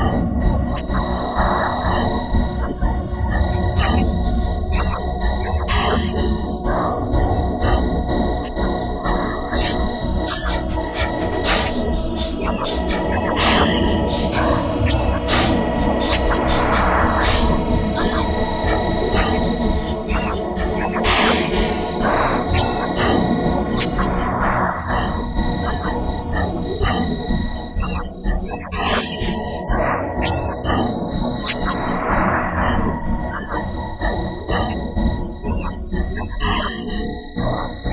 I'm 啊。